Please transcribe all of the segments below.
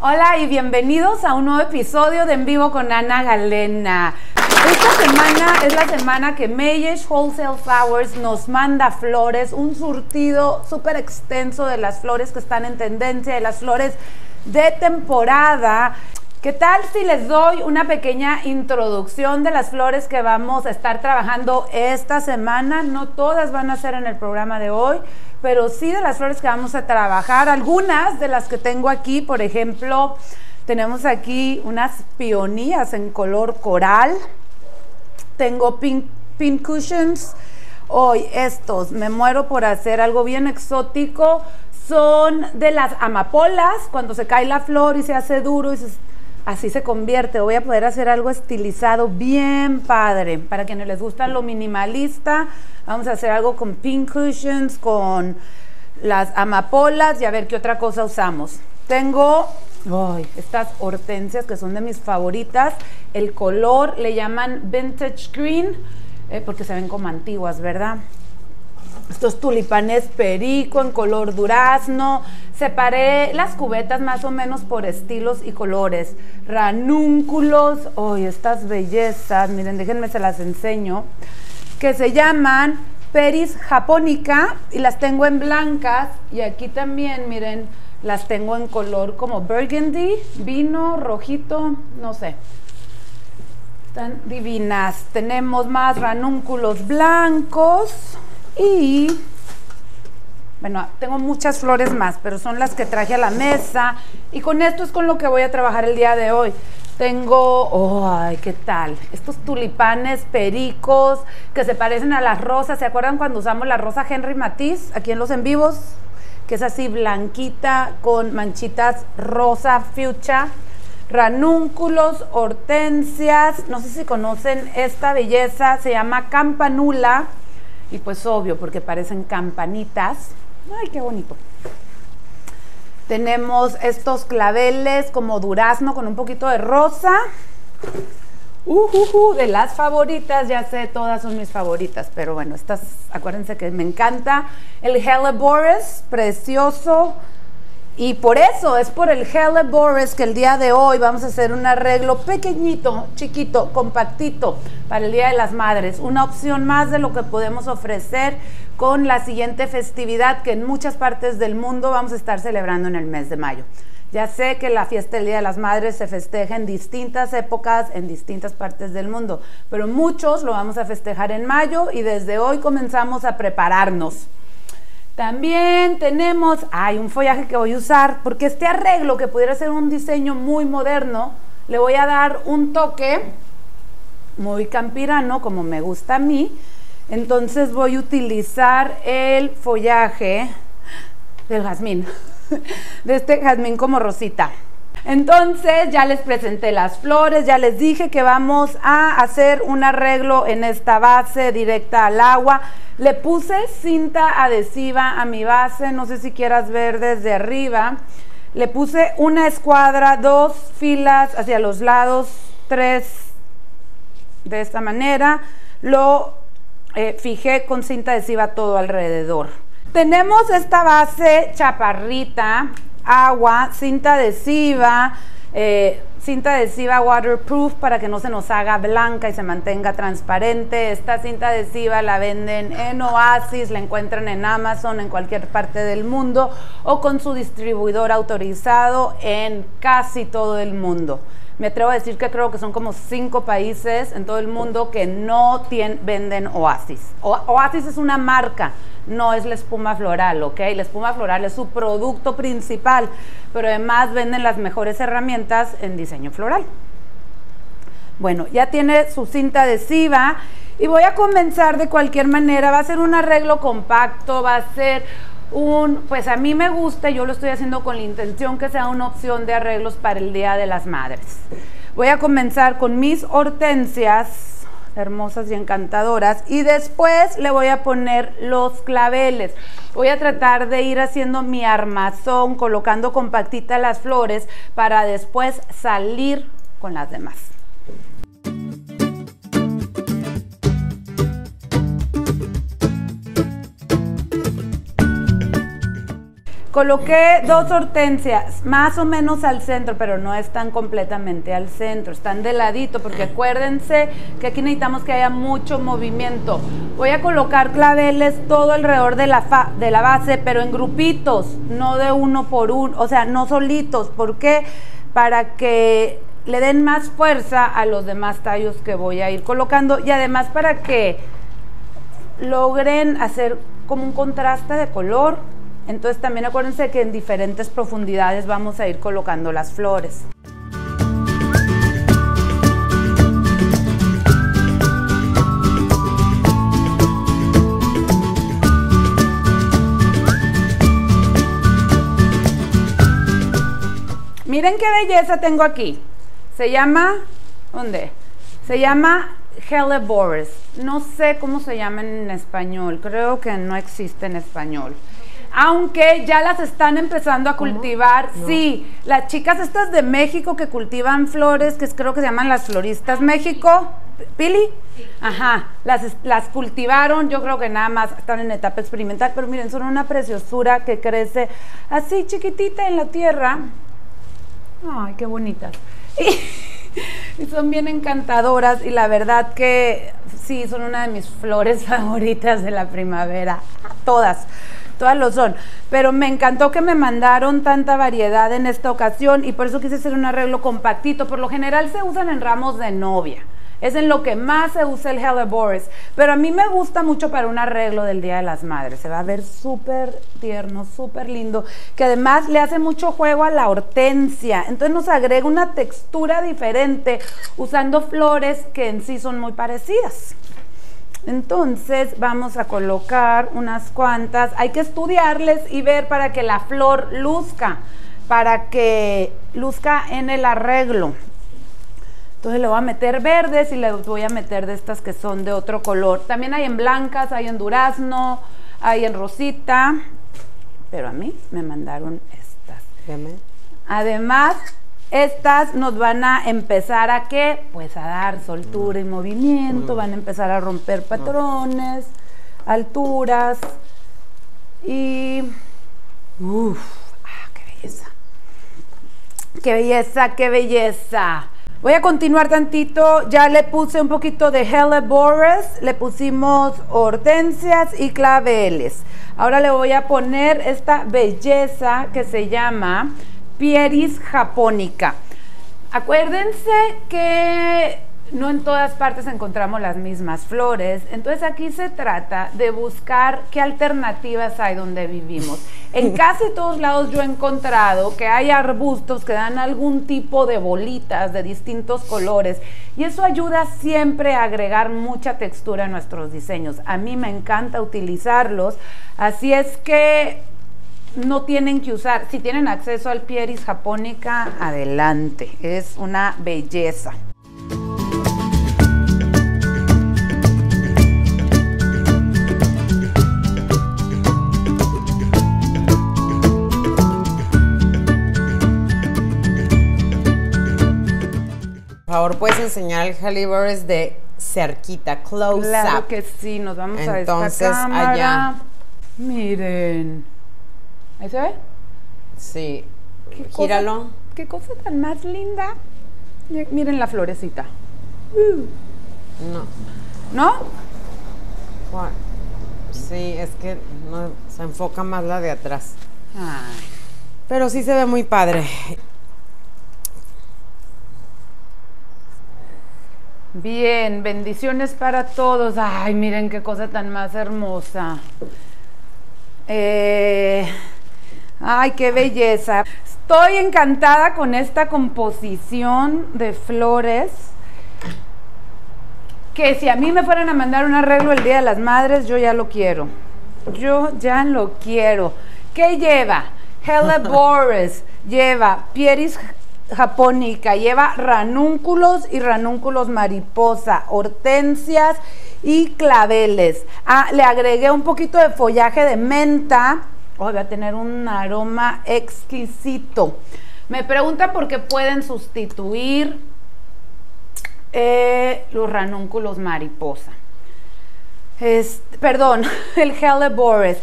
Hola y bienvenidos a un nuevo episodio de En Vivo con Ana Galena. Esta semana es la semana que Mayesh Wholesale Flowers nos manda flores, un surtido súper extenso de las flores que están en tendencia, de las flores de temporada. ¿Qué tal si les doy una pequeña introducción de las flores que vamos a estar trabajando esta semana? No todas van a ser en el programa de hoy, pero sí de las flores que vamos a trabajar. Algunas de las que tengo aquí, por ejemplo, tenemos aquí unas peonías en color coral. Tengo pink, cushions. Hoy estos, me muero por hacer algo bien exótico. Son de las amapolas, cuando se cae la flor y se hace duro y se así se convierte. Voy a poder hacer algo estilizado bien padre. Para quienes les gusta lo minimalista, vamos a hacer algo con pink cushions, con las amapolas y a ver qué otra cosa usamos. Tengo estas hortensias que son de mis favoritas. El color le llaman vintage green eh, porque se ven como antiguas, ¿verdad? Estos tulipanes perico en color durazno. Separé las cubetas más o menos por estilos y colores. Ranúnculos, hoy estas bellezas, miren, déjenme se las enseño, que se llaman Peris japonica y las tengo en blancas y aquí también, miren, las tengo en color como burgundy, vino, rojito, no sé. Están divinas. Tenemos más ranúnculos blancos. Y bueno, tengo muchas flores más, pero son las que traje a la mesa. Y con esto es con lo que voy a trabajar el día de hoy. Tengo, oh, ay, ¿qué tal? Estos tulipanes pericos que se parecen a las rosas. ¿Se acuerdan cuando usamos la rosa Henry Matisse aquí en los en vivos? Que es así blanquita con manchitas rosa fuchsia. Ranúnculos, hortensias. No sé si conocen esta belleza. Se llama campanula y pues obvio, porque parecen campanitas. Ay, qué bonito. Tenemos estos claveles como durazno con un poquito de rosa. Uh, uh, uh, de las favoritas, ya sé, todas son mis favoritas, pero bueno, estas, acuérdense que me encanta. El Hellebores, precioso, y por eso, es por el Hellebores que el día de hoy vamos a hacer un arreglo pequeñito, chiquito, compactito para el Día de las Madres. Una opción más de lo que podemos ofrecer con la siguiente festividad que en muchas partes del mundo vamos a estar celebrando en el mes de mayo. Ya sé que la fiesta del Día de las Madres se festeja en distintas épocas, en distintas partes del mundo, pero muchos lo vamos a festejar en mayo y desde hoy comenzamos a prepararnos. También tenemos, hay un follaje que voy a usar, porque este arreglo que pudiera ser un diseño muy moderno, le voy a dar un toque muy campirano, como me gusta a mí. Entonces voy a utilizar el follaje del jazmín, de este jazmín como rosita. Entonces ya les presenté las flores, ya les dije que vamos a hacer un arreglo en esta base directa al agua. Le puse cinta adhesiva a mi base, no sé si quieras ver desde arriba. Le puse una escuadra, dos filas hacia los lados, tres de esta manera. Lo eh, fijé con cinta adhesiva todo alrededor. Tenemos esta base chaparrita agua, cinta adhesiva, eh, cinta adhesiva waterproof para que no se nos haga blanca y se mantenga transparente. Esta cinta adhesiva la venden en Oasis, la encuentran en Amazon, en cualquier parte del mundo o con su distribuidor autorizado en casi todo el mundo. Me atrevo a decir que creo que son como cinco países en todo el mundo que no venden Oasis. Oasis es una marca, no es la espuma floral, ¿ok? La espuma floral es su producto principal, pero además venden las mejores herramientas en diseño floral. Bueno, ya tiene su cinta adhesiva y voy a comenzar de cualquier manera. Va a ser un arreglo compacto, va a ser un, pues a mí me gusta, yo lo estoy haciendo con la intención que sea una opción de arreglos para el Día de las Madres. Voy a comenzar con mis hortensias hermosas y encantadoras. Y después le voy a poner los claveles. Voy a tratar de ir haciendo mi armazón, colocando compactita las flores para después salir con las demás. Coloqué dos hortensias, más o menos al centro, pero no están completamente al centro, están de ladito, porque acuérdense que aquí necesitamos que haya mucho movimiento. Voy a colocar claveles todo alrededor de la, de la base, pero en grupitos, no de uno por uno, o sea, no solitos. ¿Por qué? Para que le den más fuerza a los demás tallos que voy a ir colocando y además para que logren hacer como un contraste de color. Entonces también acuérdense que en diferentes profundidades vamos a ir colocando las flores. Miren qué belleza tengo aquí. Se llama, ¿dónde? Se llama Hellebores. No sé cómo se llama en español. Creo que no existe en español. Aunque ya las están empezando a cultivar. Sí, las chicas estas de México que cultivan flores, que creo que se llaman las floristas México. ¿Pili? Ajá, las, las cultivaron, yo creo que nada más están en etapa experimental, pero miren, son una preciosura que crece así chiquitita en la tierra. Ay, qué bonitas. Y, son bien encantadoras y la verdad que sí, son una de mis flores favoritas de la primavera. Todas, todas lo son. Pero me encantó que me mandaron tanta variedad en esta ocasión y por eso quise hacer un arreglo compactito. Por lo general se usan en ramos de novia. Es en lo que más se usa el Hellebores. Pero a mí me gusta mucho para un arreglo del Día de las Madres. Se va a ver súper tierno, súper lindo. Que además le hace mucho juego a la hortensia. Entonces nos agrega una textura diferente usando flores que en sí son muy parecidas. Entonces vamos a colocar unas cuantas. Hay que estudiarles y ver para que la flor luzca. Para que luzca en el arreglo. Entonces le voy a meter verdes y le voy a meter de estas que son de otro color. También hay en blancas, hay en durazno, hay en rosita, pero a mí me mandaron estas. Además, estas nos van a empezar a qué? Pues a dar soltura y movimiento, van a empezar a romper patrones, alturas y... Uf, ah, qué belleza. Qué belleza, qué belleza. Voy a continuar tantito, ya le puse un poquito de hellebores, le pusimos hortensias y claveles. Ahora le voy a poner esta belleza que se llama Pieris japonica. Acuérdense que no en todas partes encontramos las mismas flores. Entonces aquí se trata de buscar qué alternativas hay donde vivimos. En casi todos lados yo he encontrado que hay arbustos que dan algún tipo de bolitas de distintos colores y eso ayuda siempre a agregar mucha textura a nuestros diseños. A mí me encanta utilizarlos, así es que no tienen que usar, si tienen acceso al Pieris japonica, adelante, es una belleza. Por favor, puedes enseñar el Hellebores de cerquita, close claro que sí, nos vamos a esta cámara. allá. Miren. ¿Ahí se ve? Sí. Gíralo. qué cosa tan más linda. Miren la florecita. No. ¿No? Sí, es que no, se enfoca más la de atrás. Ay. Pero sí se ve muy padre. Bien, bendiciones para todos. Ay, miren qué cosa tan más hermosa. Eh, ay, qué belleza. Estoy encantada con esta composición de flores. Que si a mí me fueran a mandar un arreglo el Día de las Madres, yo ya lo quiero. Yo ya lo quiero. ¿Qué lleva? Hellebores, lleva Pieris japónica, lleva ranúnculos y ranúnculos mariposa, hortensias y claveles. Ah, le agregué un poquito de follaje de menta. Hoy va a tener un aroma exquisito. Me pregunta por qué pueden sustituir eh, los ranúnculos mariposa. perdón, el hellebores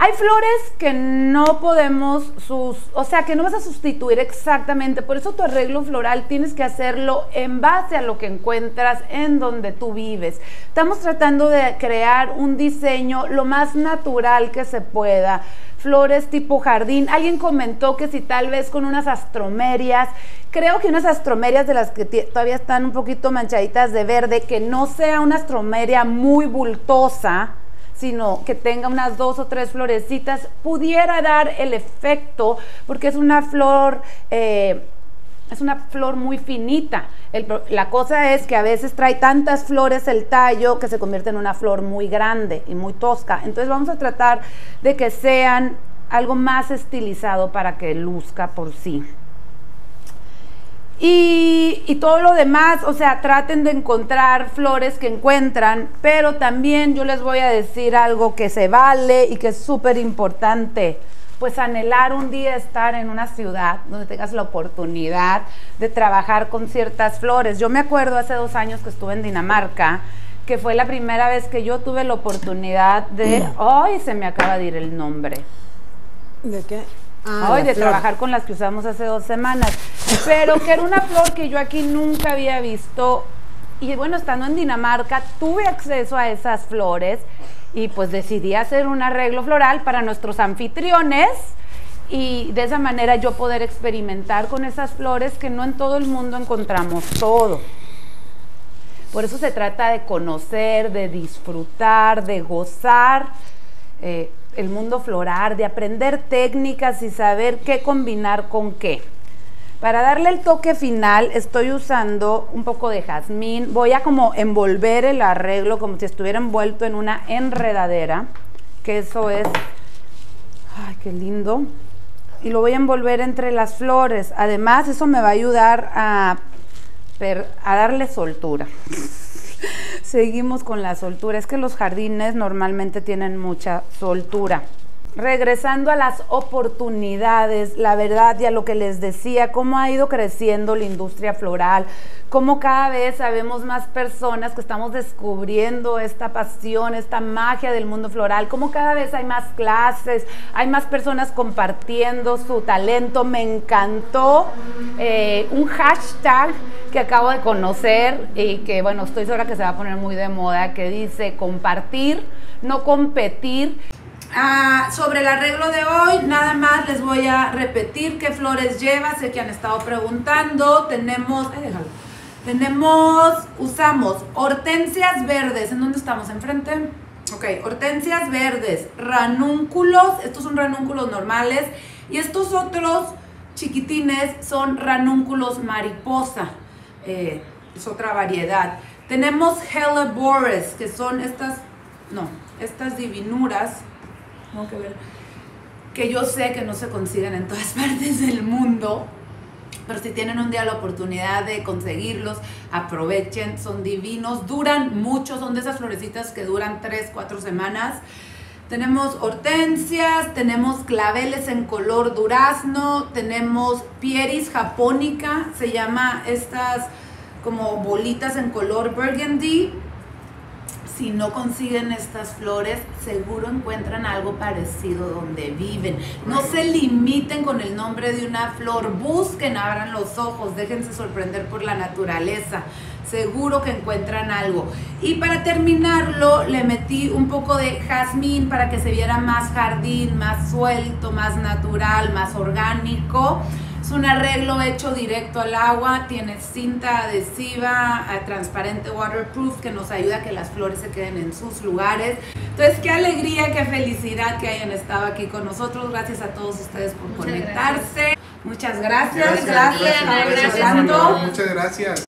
Hay flores que no podemos, o sea, que no vas a sustituir exactamente. Por eso tu arreglo floral tienes que hacerlo en base a lo que encuentras en donde tú vives. Estamos tratando de crear un diseño lo más natural que se pueda. Flores tipo jardín. Alguien comentó que si tal vez con unas astromerias, creo que unas astromerias de las que todavía están un poquito manchaditas de verde, que no sea una astromeria muy bultosa sino que tenga unas dos o tres florecitas, pudiera dar el efecto, porque es una flor, eh, es una flor muy finita. la cosa es que a veces trae tantas flores el tallo que se convierte en una flor muy grande y muy tosca. Entonces vamos a tratar de que sean algo más estilizado para que luzca por sí. Y, todo lo demás, o sea, traten de encontrar flores que encuentran, pero también yo les voy a decir algo que se vale y que es súper importante, pues anhelar un día estar en una ciudad donde tengas la oportunidad de trabajar con ciertas flores. Yo me acuerdo hace dos años que estuve en Dinamarca, que fue la primera vez que yo tuve la oportunidad de, ay, se me acaba de ir el nombre. ¿De qué? Hoy ah, de trabajar con las que usamos hace dos semanas. Pero que era una flor que yo aquí nunca había visto. Y bueno, estando en Dinamarca, tuve acceso a esas flores y pues decidí hacer un arreglo floral para nuestros anfitriones y de esa manera yo poder experimentar con esas flores que no en todo el mundo encontramos todo. Por eso se trata de conocer, de disfrutar, de gozar. Eh, el mundo floral, de aprender técnicas y saber qué combinar con qué. Para darle el toque final estoy usando un poco de jazmín. Voy a como envolver el arreglo como si estuviera envuelto en una enredadera, que eso es, ay, qué lindo. Y lo voy a envolver entre las flores. Además, eso me va a ayudar a, a darle soltura. Seguimos con la soltura. Es que los jardines normalmente tienen mucha soltura. Regresando a las oportunidades, la verdad y a lo que les decía, cómo ha ido creciendo la industria floral, cómo cada vez sabemos más personas que estamos descubriendo esta pasión, esta magia del mundo floral, cómo cada vez hay más clases, hay más personas compartiendo su talento. Me encantó eh, un hashtag que acabo de conocer y que, bueno, estoy segura que se va a poner muy de moda, que dice compartir, no competir. Ah, sobre el arreglo de hoy, nada más les voy a repetir qué flores lleva, sé que han estado preguntando, tenemos, tenemos, usamos hortensias verdes, ¿en dónde estamos? ¿Enfrente? Ok, hortensias verdes, ranúnculos, estos son ranúnculos normales, y estos otros chiquitines son ranúnculos mariposa, eh, es otra variedad. Tenemos hellebores, que son estas, no, estas divinuras, tengo que ver, que yo sé que no se consiguen en todas partes del mundo, pero si tienen un día la oportunidad de conseguirlos, aprovechen, son divinos, duran mucho, son de esas florecitas que duran 3, 4 semanas. Tenemos hortensias, tenemos claveles en color durazno, tenemos pieris japónica, se llama estas como bolitas en color burgundy si no consiguen estas flores, seguro encuentran algo parecido donde viven. No se limiten con el nombre de una flor, busquen, abran los ojos, déjense sorprender por la naturaleza. Seguro que encuentran algo. Y para terminarlo, le metí un poco de jazmín para que se viera más jardín, más suelto, más natural, más orgánico. Es un arreglo hecho directo al agua, tiene cinta adhesiva eh, transparente waterproof que nos ayuda a que las flores se queden en sus lugares. Entonces, qué alegría, qué felicidad que hayan estado aquí con nosotros. Gracias a todos ustedes por conectarse. Muchas gracias. Gracias. Gracias. gracias. Muchas gracias.